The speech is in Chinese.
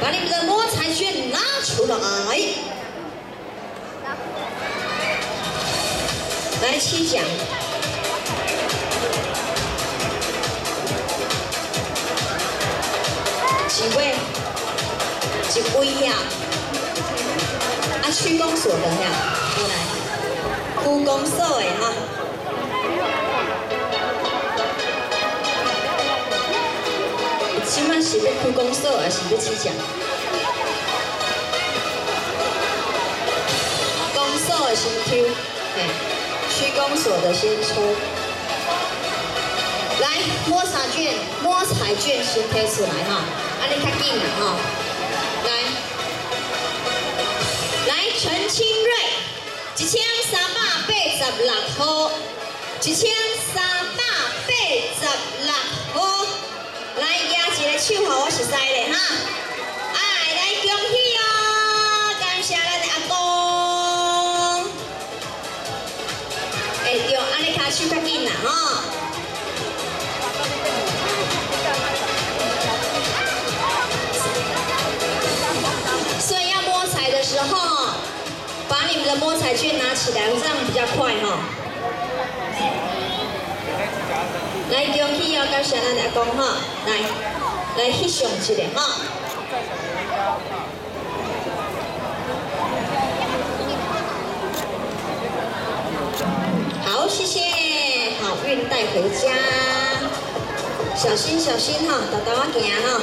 把你们的摸彩券拿出来。来七奖，几位？几位呀？啊，区公所的呀，过来，区公所的哈。今晚是要区公所还是要七奖？公所的先抽，嘿。区公所的先抽，来摸彩券，摸彩券先贴出来哈，啊你较紧啦哈，来，来陈清瑞，一千三百八十六号，一千我熟悉的哈，哎来恭喜哦，感谢咱的阿公。去较紧啦吼！所以要摸彩的时候，把你们的摸彩券拿起来，这样比较快哈。来恭喜哦，感谢咱阿公哈，来来翕相一下哈。好，谢谢。好运带回家，小心小心哈，大大我行哈。